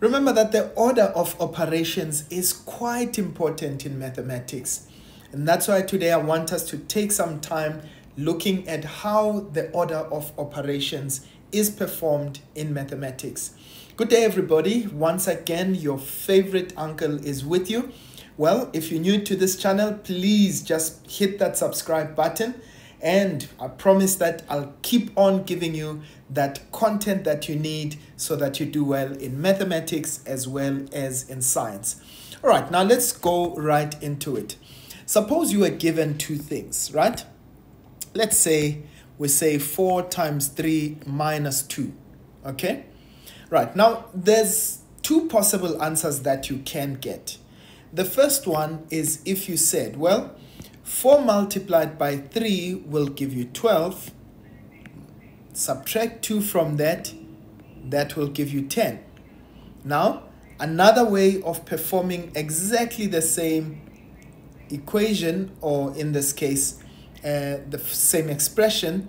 Remember that the order of operations is quite important in mathematics. And that's why today I want us to take some time looking at how the order of operations is performed in mathematics. Good day, everybody. Once again, your favorite uncle is with you. Well, if you're new to this channel, please just hit that subscribe button. And I promise that I'll keep on giving you that content that you need so that you do well in mathematics as well as in science. All right, now let's go right into it. Suppose you were given two things, right? Let's say we say 4 times 3 minus 2, okay? Right, now there's two possible answers that you can get. The first one is if you said, well, 4 multiplied by 3 will give you 12. Subtract 2 from that, that will give you 10. Now, another way of performing exactly the same equation, or in this case, uh, the same expression,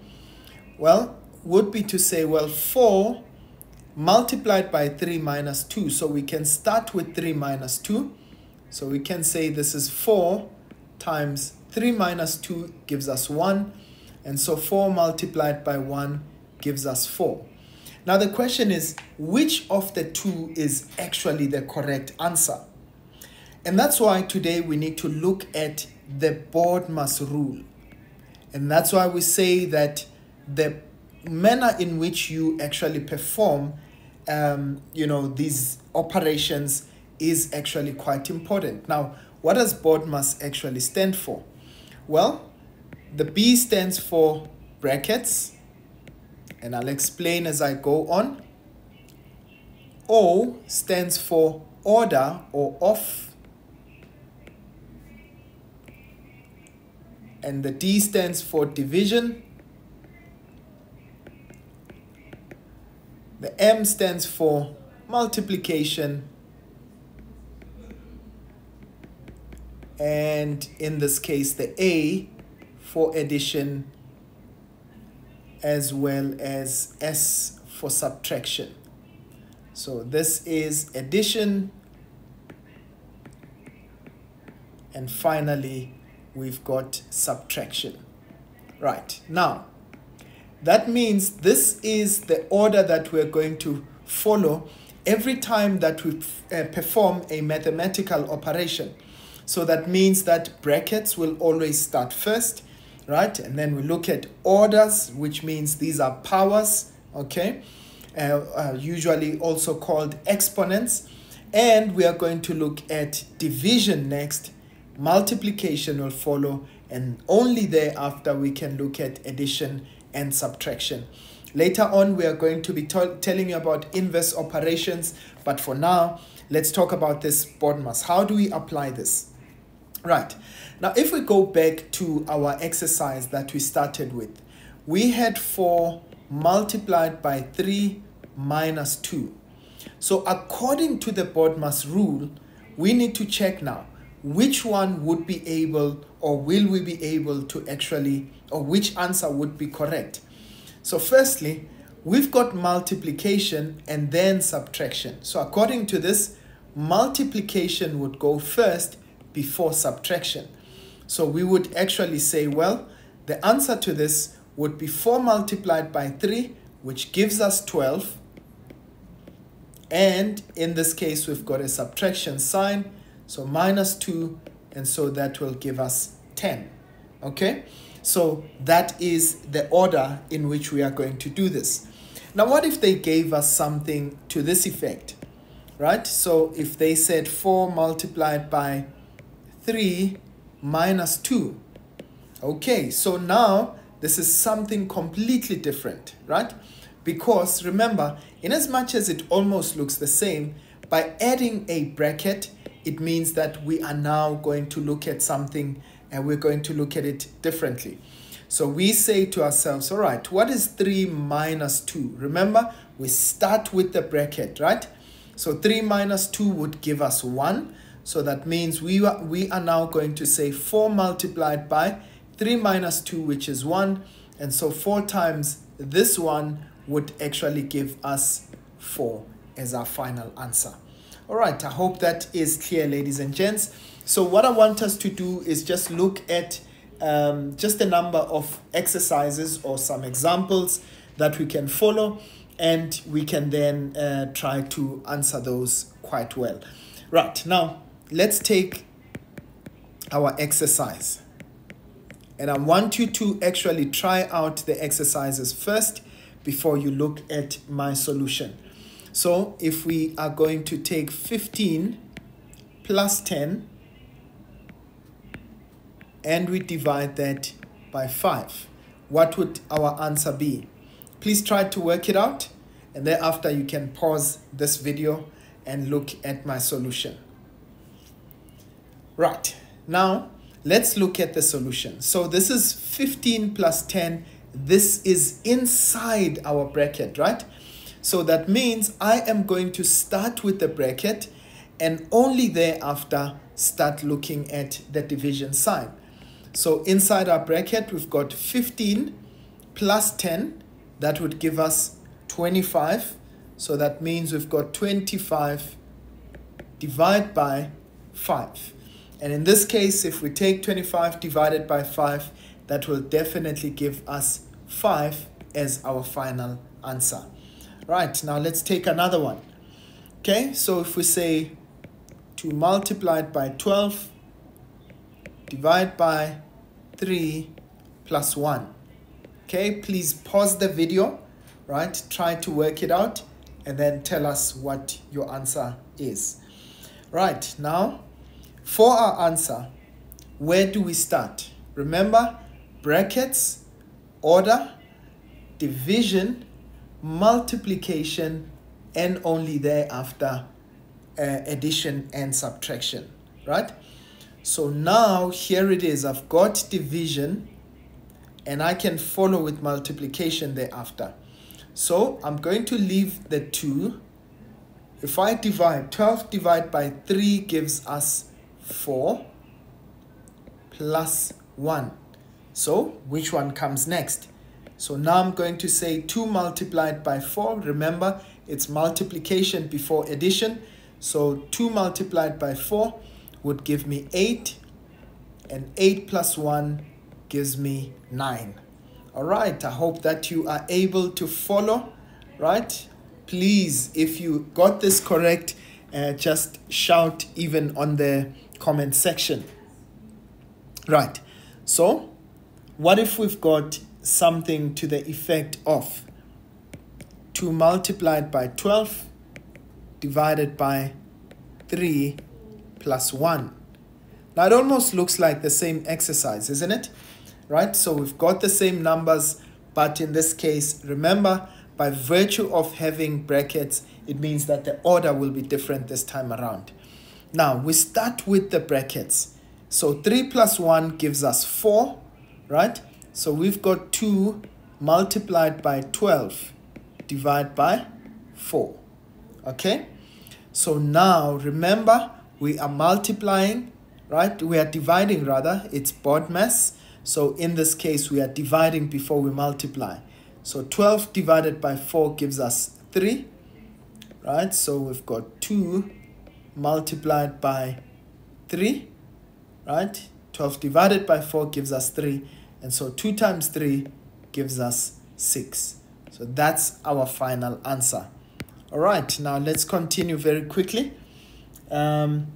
well, would be to say, well, 4 multiplied by 3 minus 2. So we can start with 3 minus 2. So we can say this is 4 times 3 minus 2 gives us 1. And so 4 multiplied by 1 gives us 4. Now the question is, which of the two is actually the correct answer? And that's why today we need to look at the BODMAS rule. And that's why we say that the manner in which you actually perform um, you know, these operations is actually quite important. Now, what does BODMAS actually stand for? Well, the B stands for brackets, and I'll explain as I go on. O stands for order or off, and the D stands for division, the M stands for multiplication, and in this case the A for addition as well as S for subtraction. So this is addition and finally we've got subtraction. Right, now that means this is the order that we're going to follow every time that we uh, perform a mathematical operation. So that means that brackets will always start first, right? And then we look at orders, which means these are powers, okay? Uh, uh, usually also called exponents. And we are going to look at division next. Multiplication will follow. And only thereafter we can look at addition and subtraction. Later on, we are going to be telling you about inverse operations. But for now, let's talk about this BODMAS. How do we apply this? Right. Now, if we go back to our exercise that we started with, we had 4 multiplied by 3 minus 2. So according to the BODMAS rule, we need to check now which one would be able or will we be able to actually, or which answer would be correct. So firstly, we've got multiplication and then subtraction. So according to this, multiplication would go first before subtraction. So we would actually say, well, the answer to this would be 4 multiplied by 3, which gives us 12. And in this case, we've got a subtraction sign, so minus 2, and so that will give us 10. Okay, so that is the order in which we are going to do this. Now, what if they gave us something to this effect, right? So if they said 4 multiplied by 3 minus 2. Okay, so now this is something completely different, right? Because remember, in as much as it almost looks the same, by adding a bracket, it means that we are now going to look at something and we're going to look at it differently. So we say to ourselves, all right, what is 3 minus 2? Remember, we start with the bracket, right? So 3 minus 2 would give us 1. So that means we are, we are now going to say 4 multiplied by 3 minus 2, which is 1. And so 4 times this one would actually give us 4 as our final answer. All right, I hope that is clear, ladies and gents. So what I want us to do is just look at um, just a number of exercises or some examples that we can follow and we can then uh, try to answer those quite well. Right, now let's take our exercise. And I want you to actually try out the exercises first before you look at my solution. So if we are going to take 15 plus 10 and we divide that by 5, what would our answer be? Please try to work it out and thereafter you can pause this video and look at my solution. Right, now let's look at the solution. So this is 15 plus 10. This is inside our bracket, right? So that means I am going to start with the bracket and only thereafter start looking at the division sign. So inside our bracket, we've got 15 plus 10. That would give us 25. So that means we've got 25 divided by 5. And in this case, if we take 25 divided by 5, that will definitely give us 5 as our final answer. Right, now let's take another one. Okay, so if we say 2 multiplied by 12, divide by 3 plus 1. Okay, please pause the video, right? Try to work it out and then tell us what your answer is. Right, now for our answer, where do we start? Remember, brackets, order, division, multiplication, and only thereafter uh, addition and subtraction, right? So now here it is, I've got division and I can follow with multiplication thereafter. So I'm going to leave the 2. If I divide, 12 divided by 3 gives us 4 plus 1. So which one comes next? So now I'm going to say 2 multiplied by 4. Remember, it's multiplication before addition. So 2 multiplied by 4 would give me 8. And 8 plus 1 gives me 9. All right, I hope that you are able to follow, right? Please, if you got this correct, uh, just shout even on the comment section. Right, so what if we've got something to the effect of 2 multiplied by 12 divided by 3 plus 1. Now it almost looks like the same exercise, isn't it? Right, so we've got the same numbers, but in this case, remember, by virtue of having brackets, it means that the order will be different this time around. Now we start with the brackets. So 3 plus 1 gives us 4, right? So we've got 2 multiplied by 12 divided by 4. Okay? So now remember we are multiplying, right? We are dividing rather, it's BODMAS. So in this case we are dividing before we multiply. So 12 divided by 4 gives us 3, right? So we've got 2 multiplied by 3, right? 12 divided by 4 gives us 3. And so 2 times 3 gives us 6. So that's our final answer. All right, now let's continue very quickly. Um,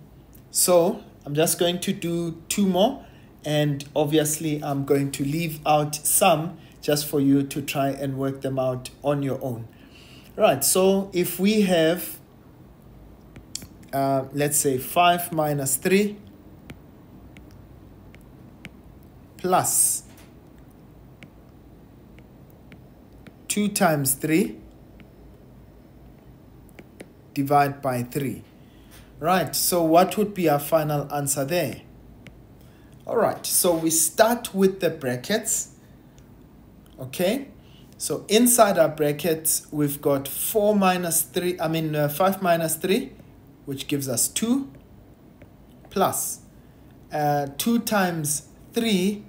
so I'm just going to do two more. And obviously, I'm going to leave out some just for you to try and work them out on your own. Right, so if we have uh, let's say 5 minus 3 plus 2 times 3 divide by 3. Right, so what would be our final answer there? All right, so we start with the brackets. Okay, so inside our brackets, we've got 4 minus 3, I mean uh, 5 minus 3 which gives us 2 plus. Uh, 2 times 3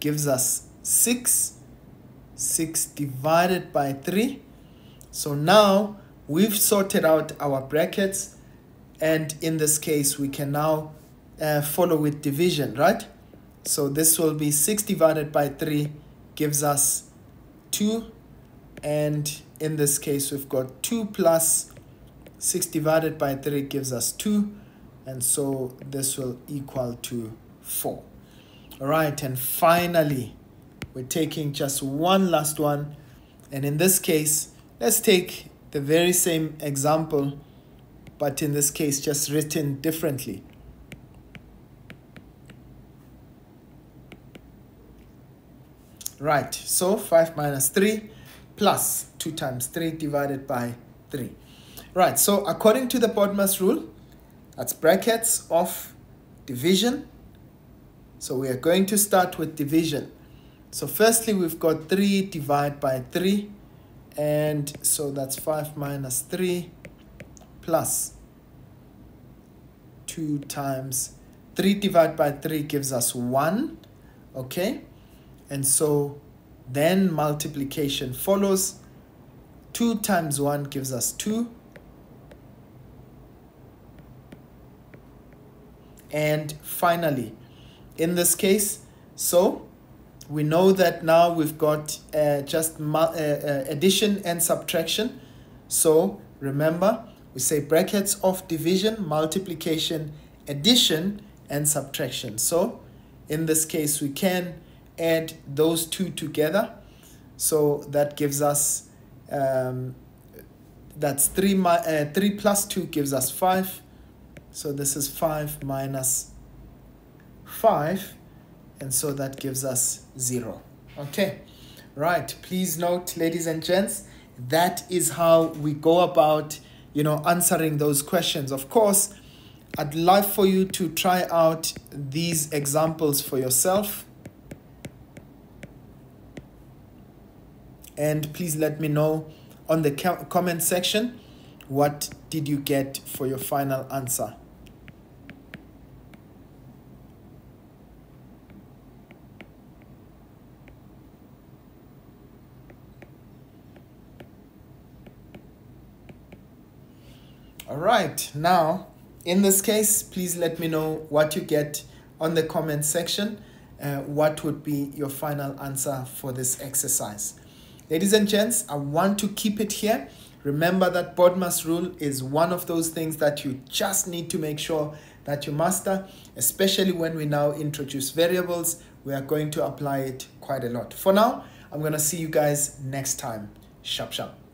gives us 6 6 divided by 3 so now we've sorted out our brackets and in this case we can now uh, follow with division, right? So this will be 6 divided by 3 gives us 2 and in this case we've got 2 plus 6 divided by 3 gives us 2 and so this will equal to 4 all right and finally we're taking just one last one. And in this case let's take the very same example but in this case just written differently. Right so 5 minus 3 plus 2 times 3 divided by 3 right so according to the BODMAS rule that's brackets of division so we are going to start with division. So firstly, we've got 3 divided by 3. And so that's 5 minus 3 plus 2 times 3 divided by 3 gives us 1. Okay. And so then multiplication follows. 2 times 1 gives us 2. And finally, in this case. So we know that now we've got uh, just uh, uh, addition and subtraction. So remember, we say brackets of division, multiplication, addition, and subtraction. So in this case, we can add those two together. So that gives us, um, that's 3, uh, 3 plus 2 gives us 5. So this is 5 minus 5 and so that gives us 0 okay right please note ladies and gents that is how we go about you know answering those questions. Of course I'd love for you to try out these examples for yourself. And please let me know on the comment section what did you get for your final answer right, now in this case, please let me know what you get on the comment section. Uh, what would be your final answer for this exercise? Ladies and gents, I want to keep it here. Remember that BODMAS rule is one of those things that you just need to make sure that you master, especially when we now introduce variables. We are going to apply it quite a lot. For now, I'm going to see you guys next time. Sharp, sharp.